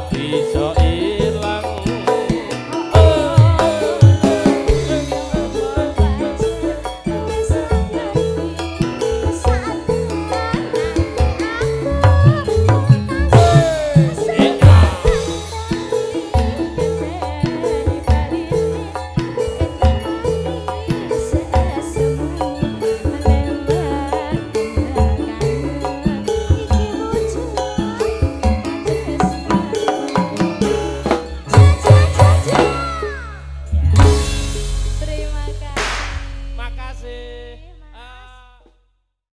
bisa